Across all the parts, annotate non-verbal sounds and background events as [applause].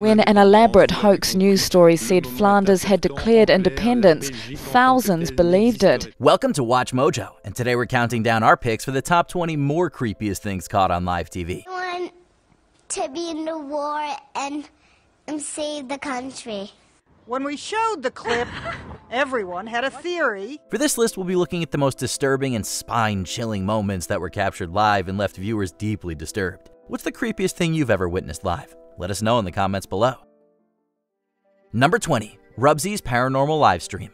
When an elaborate hoax news story said Flanders had declared independence, thousands believed it. Welcome to Watch Mojo, and today we're counting down our picks for the top 20 more creepiest things caught on live TV. I want to be in the war and, and save the country. When we showed the clip, everyone had a theory. For this list, we'll be looking at the most disturbing and spine chilling moments that were captured live and left viewers deeply disturbed. What's the creepiest thing you've ever witnessed live? Let us know in the comments below. Number 20. Rubzy's Paranormal Livestream.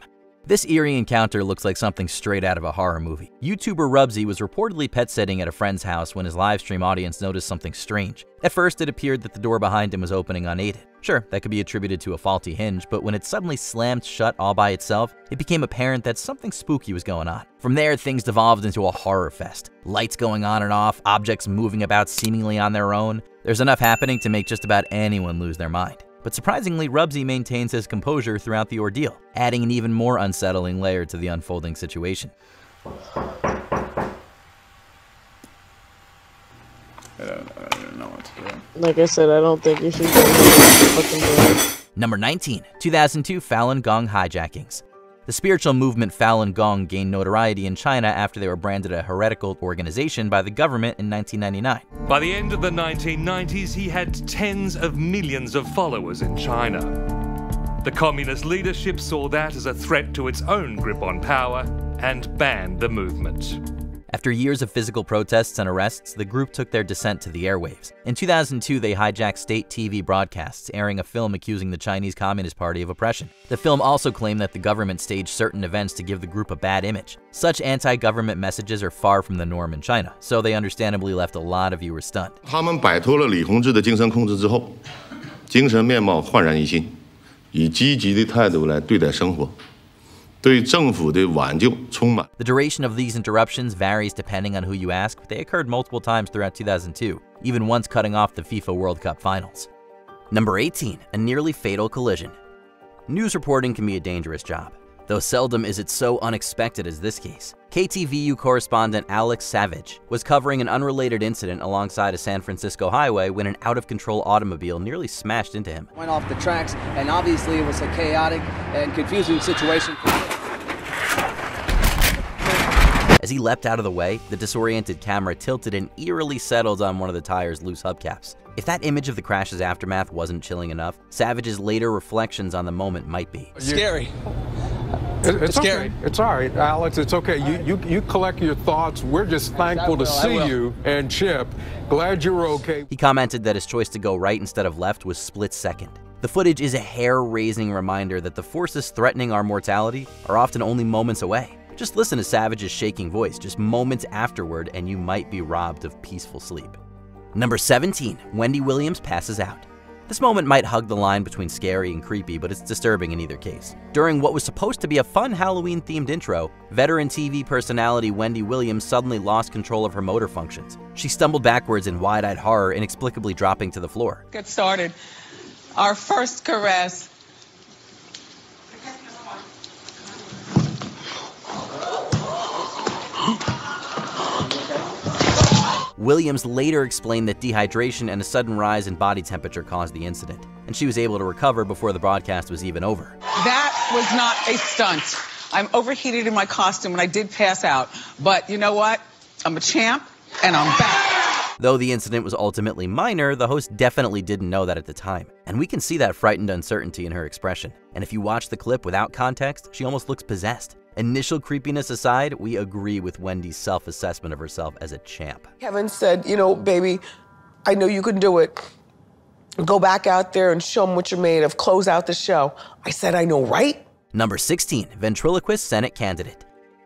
This eerie encounter looks like something straight out of a horror movie. YouTuber Rubzy was reportedly pet sitting at a friend's house when his livestream audience noticed something strange. At first, it appeared that the door behind him was opening unaided. Sure, that could be attributed to a faulty hinge, but when it suddenly slammed shut all by itself, it became apparent that something spooky was going on. From there, things devolved into a horror fest. Lights going on and off, objects moving about seemingly on their own. There's enough happening to make just about anyone lose their mind. But surprisingly, Rubzy maintains his composure throughout the ordeal, adding an even more unsettling layer to the unfolding situation. I don't, I don't know what to do. Like I said, I don't think you should go fucking bed. Number 19, 2002 Falun Gong hijackings. The spiritual movement Falun Gong gained notoriety in China after they were branded a heretical organization by the government in 1999. By the end of the 1990s, he had tens of millions of followers in China. The communist leadership saw that as a threat to its own grip on power and banned the movement. After years of physical protests and arrests, the group took their descent to the airwaves. In 2002, they hijacked state TV broadcasts, airing a film accusing the Chinese Communist Party of oppression. The film also claimed that the government staged certain events to give the group a bad image. Such anti-government messages are far from the norm in China, so they understandably left a lot of viewers stunned. 他们摆脱了李洪志的精神控制之后，精神面貌焕然一新，以积极的态度来对待生活。 对政府的挽救充满。The duration of these interruptions varies depending on who you ask, but they occurred multiple times throughout 2002, even once cutting off the FIFA World Cup finals. Number 18, a nearly fatal collision. News reporting can be a dangerous job, though seldom is it so unexpected as this case. KTVU correspondent Alex Savidge was covering an unrelated incident alongside a San Francisco highway when an out-of-control automobile nearly smashed into him. Went off the tracks, and obviously it was a chaotic and confusing situation. As he leapt out of the way, the disoriented camera tilted and eerily settled on one of the tire's loose hubcaps. If that image of the crash's aftermath wasn't chilling enough, Savidge's later reflections on the moment might be. Scary. It- it's scary. okay. It's all right, Alex. It's okay. You, you you collect your thoughts. We're just thankful to will, I see you and Chip. Glad you're okay. He commented that his choice to go right instead of left was split second. The footage is a hair-raising reminder that the forces threatening our mortality are often only moments away. Just listen to Savidge's shaking voice just moments afterward and you might be robbed of peaceful sleep. Number 17, Wendy Williams passes out. This moment might hug the line between scary and creepy, but it's disturbing in either case. During what was supposed to be a fun Halloween themed intro, veteran TV personality Wendy Williams suddenly lost control of her motor functions. She stumbled backwards in wide eyed horror, inexplicably dropping to the floor. get started. Our first caress. Williams later explained that dehydration and a sudden rise in body temperature caused the incident, and she was able to recover before the broadcast was even over. That was not a stunt. I'm overheated in my costume and I did pass out. But you know what? I'm a champ and I'm back. Though the incident was ultimately minor, the host definitely didn't know that at the time, and we can see that frightened uncertainty in her expression. And if you watch the clip without context, she almost looks possessed. Initial creepiness aside, we agree with Wendy's self assessment of herself as a champ. Kevin said, you know, baby, I know you can do it. Go back out there and show them what you're made of. Close out the show. I said, I know, right? Number 16, ventriloquist Senate candidate.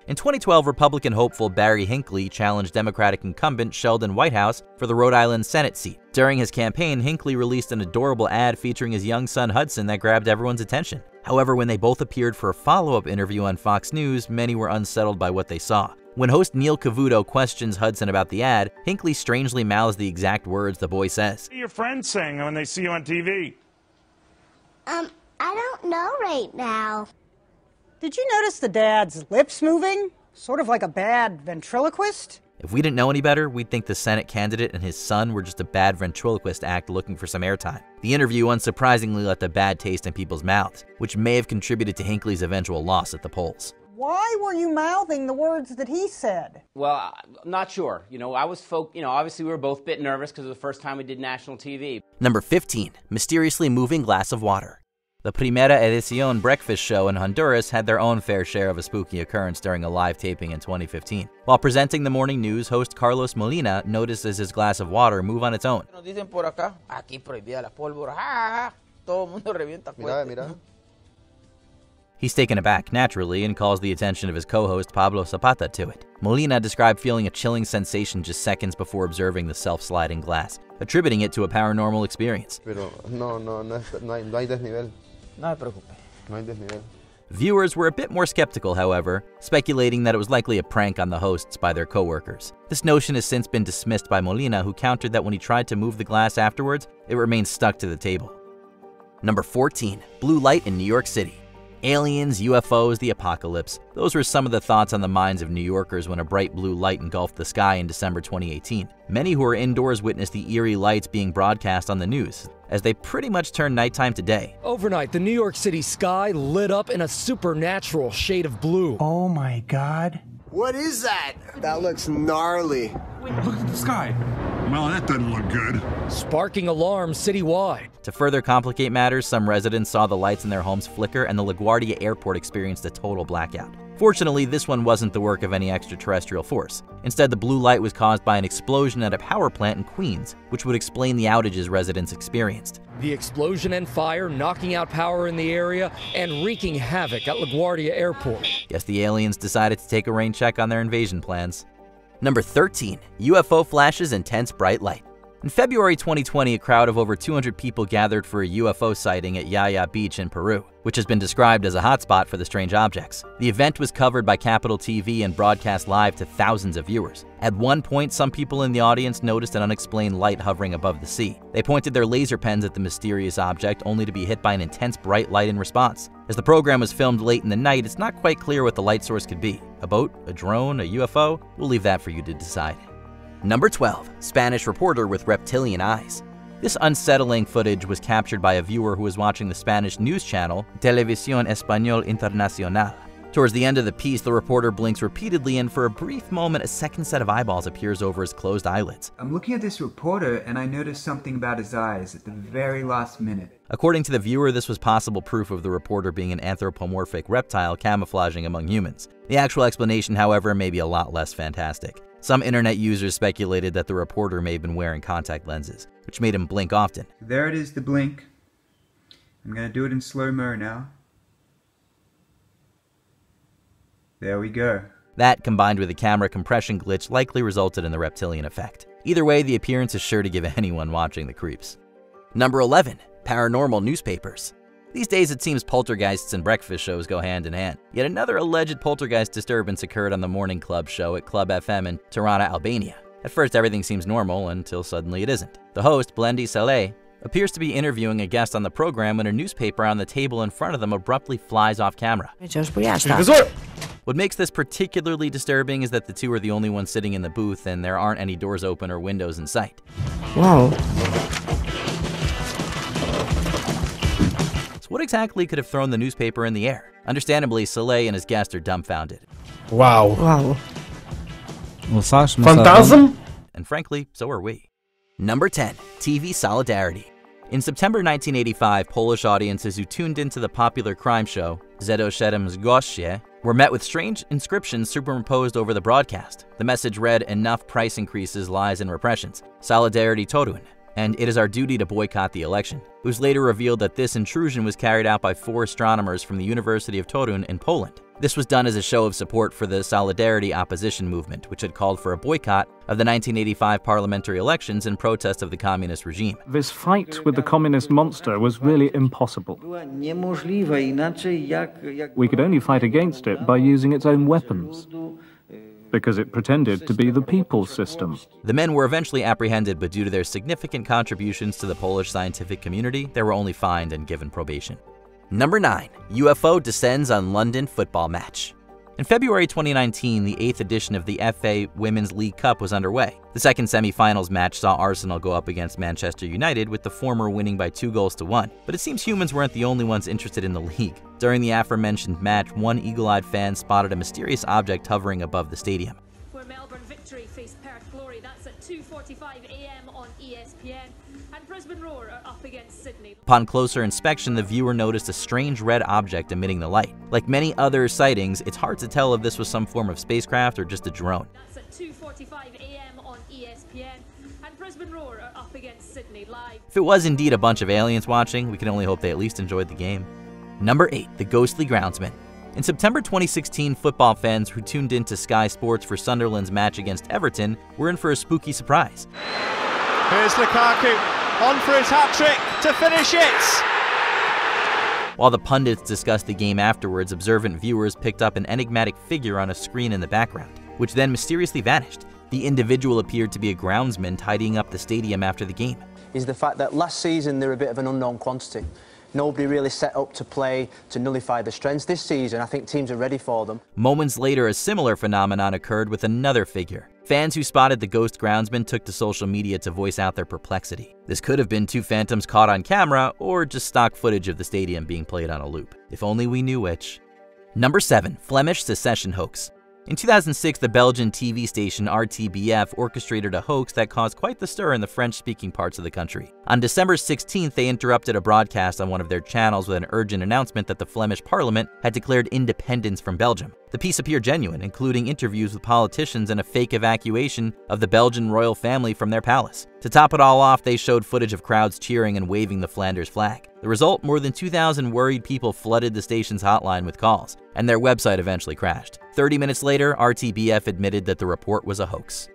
In 2012, Republican hopeful Barry Hinckley challenged Democratic incumbent Sheldon Whitehouse for the Rhode Island Senate seat. During his campaign, Hinckley released an adorable ad featuring his young son Hudson that grabbed everyone's attention. However, when they both appeared for a follow-up interview on Fox News, many were unsettled by what they saw. When host Neil Cavuto questions Hudson about the ad, Hinckley strangely mouths the exact words the boy says. What are your friends saying when they see you on TV? Um, I don't know right now. Did you notice the dad's lips moving? Sort of like a bad ventriloquist? If we didn't know any better, we'd think the Senate candidate and his son were just a bad ventriloquist act looking for some airtime. The interview unsurprisingly left a bad taste in people's mouths, which may have contributed to Hinckley's eventual loss at the polls. Why were you mouthing the words that he said? Well, I'm not sure. You know, I was folk, you know, obviously we were both a bit nervous because it was the first time we did national TV. Number 15, mysteriously moving glass of water. The Primera Edición breakfast show in Honduras had their own fair share of a spooky occurrence during a live taping in 2015. While presenting the morning news, host Carlos Molina notices his glass of water move on its own. He's taken aback, naturally, and calls the attention of his co-host Pablo Zapata to it. Molina described feeling a chilling sensation just seconds before observing the self-sliding glass, attributing it to a paranormal experience. Pero no, no, no, no hay, no hay desnivel. No me preocupe. No hay desnivel. Viewers were a bit more skeptical, however, speculating that it was likely a prank on the hosts by their coworkers. This notion has since been dismissed by Molina, who countered that when he tried to move the glass afterwards, it remained stuck to the table. Number 14. Blue light in New York City. Aliens, UFOs, the apocalypse. Those were some of the thoughts on the minds of New Yorkers when a bright blue light engulfed the sky in December 2018. Many who were indoors witnessed the eerie lights being broadcast on the news, as they pretty much turned nighttime to day. Overnight, the New York City sky lit up in a supernatural shade of blue. Oh my god. What is that? That looks gnarly. Look at the sky. Well, that doesn't look good. Sparking alarms citywide. To further complicate matters, some residents saw the lights in their homes flicker and the LaGuardia airport experienced a total blackout. Fortunately, this one wasn't the work of any extraterrestrial force. Instead, the blue light was caused by an explosion at a power plant in Queens, which would explain the outages residents experienced. The explosion and fire knocking out power in the area and wreaking havoc at LaGuardia Airport. Guess the aliens decided to take a rain check on their invasion plans. Number 13. UFO flashes intense bright light. In February 2020, a crowd of over 200 people gathered for a UFO sighting at Yaya Beach in Peru, which has been described as a hotspot for the strange objects. The event was covered by Capital TV and broadcast live to thousands of viewers. At one point, some people in the audience noticed an unexplained light hovering above the sea. They pointed their laser pens at the mysterious object only to be hit by an intense bright light in response. As the program was filmed late in the night, it's not quite clear what the light source could be. A boat, a drone, a UFO? We'll leave that for you to decide. Number 12. Spanish reporter with reptilian eyes. This unsettling footage was captured by a viewer who was watching the Spanish news channel Televisión Española Internacional. Towards the end of the piece, the reporter blinks repeatedly, and for a brief moment, a second set of eyeballs appears over his closed eyelids. I'm looking at this reporter, and I noticed something about his eyes at the very last minute. According to the viewer, this was possible proof of the reporter being an anthropomorphic reptile camouflaging among humans. The actual explanation, however, may be a lot less fantastic. Some internet users speculated that the reporter may have been wearing contact lenses, which made him blink often. There it is, the blink. I'm gonna do it in slow-mo now. There we go. That, combined with a camera compression glitch, likely resulted in the reptilian effect. Either way, the appearance is sure to give [laughs] anyone watching the creeps. Number 11. Paranormal Newspapers these days, it seems poltergeists and breakfast shows go hand in hand. Yet another alleged poltergeist disturbance occurred on the morning club show at Club FM in Tirana, Albania. At first, everything seems normal until suddenly it isn't. The host, Blendi Salaj, appears to be interviewing a guest on the program when a newspaper on the table in front of them abruptly flies off camera. What makes this particularly disturbing is that the two are the only ones sitting in the booth and there aren't any doors open or windows in sight. Wow. What exactly could have thrown the newspaper in the air? Understandably, Salaj and his guest are dumbfounded. Wow. Wow. Phantasm? And frankly, so are we. Number 10. TV Solidarity. In September 1985, Polish audiences who tuned into the popular crime show Zero Siedem Zgłoś Się were met with strange inscriptions superimposed over the broadcast. The message read, Enough price increases, lies, and repressions. Solidarity Torun and it is our duty to boycott the election. It was later revealed that this intrusion was carried out by four astronomers from the University of Torun in Poland. This was done as a show of support for the Solidarity opposition movement, which had called for a boycott of the 1985 parliamentary elections in protest of the communist regime. This fight with the communist monster was really impossible. We could only fight against it by using its own weapons because it pretended to be the people's system. The men were eventually apprehended, but due to their significant contributions to the Polish scientific community, they were only fined and given probation. Number 9. UFO descends on London football match. In February 2019, the eighth edition of the FA Women's League Cup was underway. The second semi-finals match saw Arsenal go up against Manchester United, with the former winning by two goals to one. But it seems humans weren't the only ones interested in the league. During the aforementioned match, one eagle-eyed fan spotted a mysterious object hovering above the stadium. Where Melbourne victory faced Perth Glory, that's at 2.45 a.m. on ESPN. Upon closer inspection, the viewer noticed a strange red object emitting the light. Like many other sightings, it's hard to tell if this was some form of spacecraft or just a drone. That's at 2.45 a.m. on ESPN. And Brisbane Roar are up against Sydney live. If it was indeed a bunch of aliens watching, we can only hope they at least enjoyed the game. Number 8. The Ghostly Groundsman in September 2016, football fans who tuned into Sky Sports for Sunderland's match against Everton were in for a spooky surprise. Here's Lukaku on for his hat trick to finish it. While the pundits discussed the game afterwards, observant viewers picked up an enigmatic figure on a screen in the background, which then mysteriously vanished. The individual appeared to be a groundsman tidying up the stadium after the game. Is the fact that last season they're a bit of an unknown quantity. Nobody really set up to play to nullify the strengths this season. I think teams are ready for them. Moments later, a similar phenomenon occurred with another figure. Fans who spotted the ghost groundsman took to social media to voice out their perplexity. This could have been two phantoms caught on camera or just stock footage of the stadium being played on a loop. If only we knew which. Number 7. Flemish Secession Hoax in 2006, the Belgian TV station RTBF orchestrated a hoax that caused quite the stir in the French-speaking parts of the country. On December 16th, they interrupted a broadcast on one of their channels with an urgent announcement that the Flemish parliament had declared independence from Belgium. The piece appeared genuine, including interviews with politicians and a fake evacuation of the Belgian royal family from their palace. To top it all off, they showed footage of crowds cheering and waving the Flanders flag. The result, more than 2,000 worried people flooded the station's hotline with calls, and their website eventually crashed. 30 minutes later, RTBF admitted that the report was a hoax.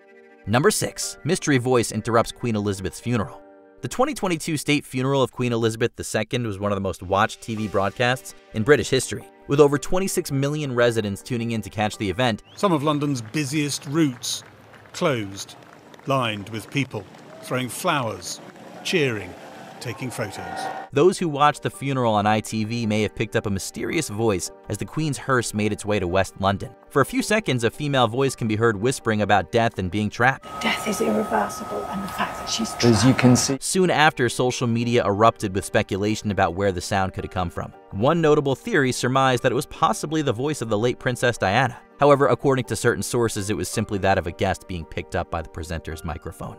Number 6. Mystery Voice interrupts Queen Elizabeth's funeral. The 2022 state funeral of Queen Elizabeth II was one of the most watched TV broadcasts in British history, with over 26 million residents tuning in to catch the event. Some of London's busiest routes closed, lined with people throwing flowers, cheering, taking photos. Those who watched the funeral on ITV may have picked up a mysterious voice as the Queen's hearse made its way to West London. For a few seconds, a female voice can be heard whispering about death and being trapped. Death is irreversible, and the fact that she's trapped. As you can see. Soon after, social media erupted with speculation about where the sound could have come from. One notable theory surmised that it was possibly the voice of the late Princess Diana. However, according to certain sources, it was simply that of a guest being picked up by the presenter's microphone.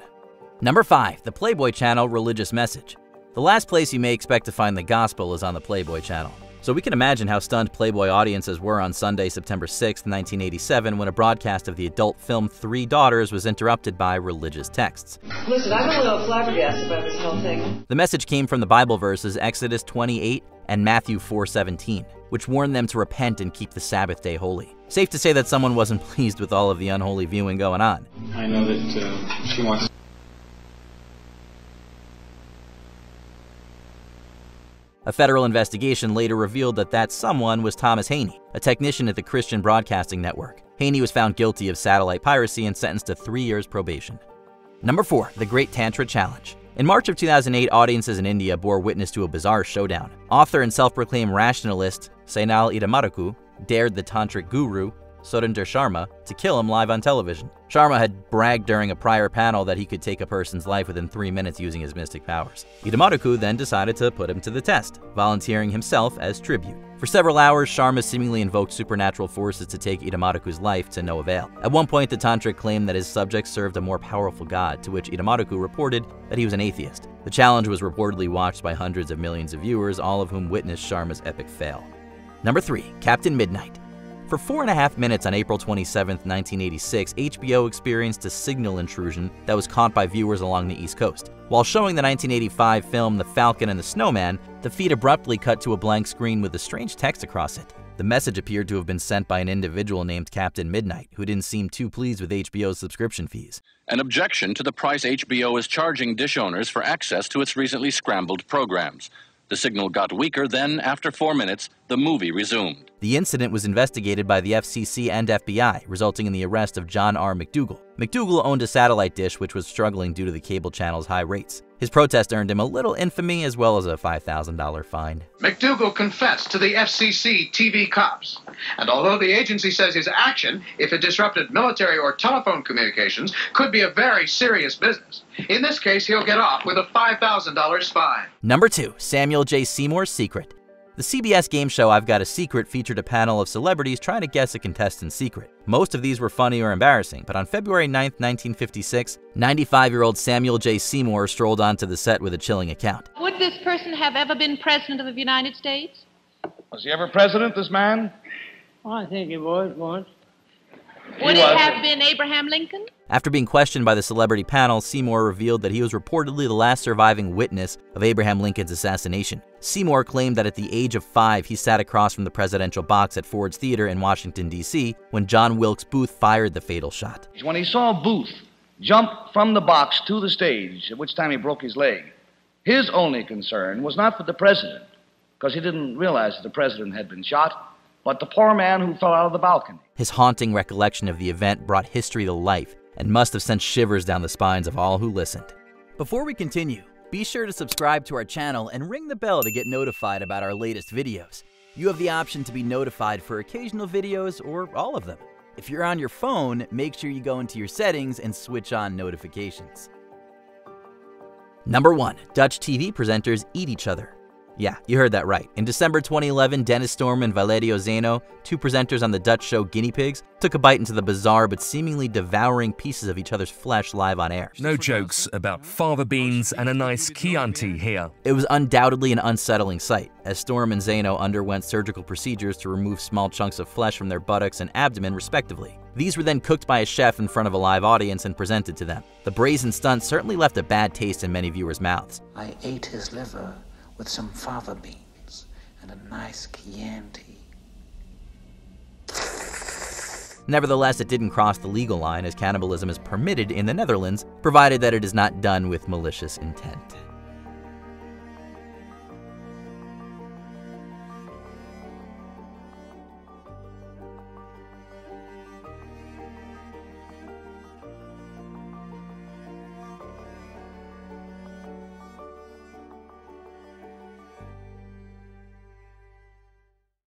Number 5. The Playboy Channel Religious Message the last place you may expect to find the gospel is on the Playboy channel. So we can imagine how stunned Playboy audiences were on Sunday, September 6, 1987, when a broadcast of the adult film Three Daughters was interrupted by religious texts. Listen, I'm a little flabbergasted about this whole thing. The message came from the Bible verses Exodus 28 and Matthew 4:17, which warned them to repent and keep the Sabbath day holy. Safe to say that someone wasn't [laughs] pleased with all of the unholy viewing going on. I know that uh, she wants A federal investigation later revealed that that someone was Thomas Haney, a technician at the Christian Broadcasting Network. Haney was found guilty of satellite piracy and sentenced to three years probation. Number 4. The Great Tantra Challenge in March of 2008, audiences in India bore witness to a bizarre showdown. Author and self-proclaimed rationalist Sanal Edamaruku dared the tantric guru Surinder Sharma to kill him live on television. Sharma had bragged during a prior panel that he could take a person's life within three minutes using his mystic powers. Edamaruku then decided to put him to the test, volunteering himself as tribute. For several hours, Sharma seemingly invoked supernatural forces to take Edamaruku's life to no avail. At one point, the tantric claimed that his subjects served a more powerful god, to which Edamaruku reported that he was an atheist. The challenge was reportedly watched by hundreds of millions of viewers, all of whom witnessed Sharma's epic fail. Number 3. Captain Midnight for four and a half minutes on April 27, 1986, HBO experienced a signal intrusion that was caught by viewers along the East Coast. While showing the 1985 film The Falcon and the Snowman, the feed abruptly cut to a blank screen with a strange text across it. The message appeared to have been sent by an individual named Captain Midnight, who didn't seem too pleased with HBO's subscription fees. An objection to the price HBO is charging dish owners for access to its recently scrambled programs. The signal got weaker, then, after four minutes, the movie resumed. The incident was investigated by the FCC and FBI, resulting in the arrest of John R. MacDougall. MacDougall owned a satellite dish which was struggling due to the cable channel's high rates. His protest earned him a little infamy as well as a $5,000 fine. MacDougall confessed to the FCC TV cops. And although the agency says his action, if it disrupted military or telephone communications, could be a very serious business, in this case he'll get off with a $5,000 fine. Number 2. Samuel J. Seymour's Secret the CBS game show I've Got a Secret featured a panel of celebrities trying to guess a contestant's secret. Most of these were funny or embarrassing, but on February 9, 1956, 95-year-old Samuel J. Seymour strolled onto the set with a chilling account. Would this person have ever been president of the United States? Was he ever president, this man? Well, I think he was once. Would it have been Abraham Lincoln? After being questioned by the celebrity panel, Seymour revealed that he was reportedly the last surviving witness of Abraham Lincoln's assassination. Seymour claimed that at the age of five, he sat across from the presidential box at Ford's Theater in Washington, D.C., when John Wilkes Booth fired the fatal shot. When he saw Booth jump from the box to the stage, at which time he broke his leg, his only concern was not for the president, because he didn't realize that the president had been shot, but the poor man who fell out of the balcony. His haunting recollection of the event brought history to life and must have sent shivers down the spines of all who listened. Before we continue, be sure to subscribe to our channel and ring the bell to get notified about our latest videos. You have the option to be notified for occasional videos or all of them. If you're on your phone, make sure you go into your settings and switch on notifications. Number 1. Dutch TV presenters eat each other. Yeah, you heard that right. In December 2011, Dennis Storm and Valerio Zeno, two presenters on the Dutch show Guinea Pigs, took a bite into the bizarre but seemingly devouring pieces of each other's flesh live on air. No jokes about fava beans and a nice Chianti here. It was undoubtedly an unsettling sight, as Storm and Zeno underwent surgical procedures to remove small chunks of flesh from their buttocks and abdomen, respectively. These were then cooked by a chef in front of a live audience and presented to them. The brazen stunt certainly left a bad taste in many viewers' mouths. I ate his liver with some fava beans and a nice Chianti. Nevertheless, it didn't cross the legal line as cannibalism is permitted in the Netherlands, provided that it is not done with malicious intent.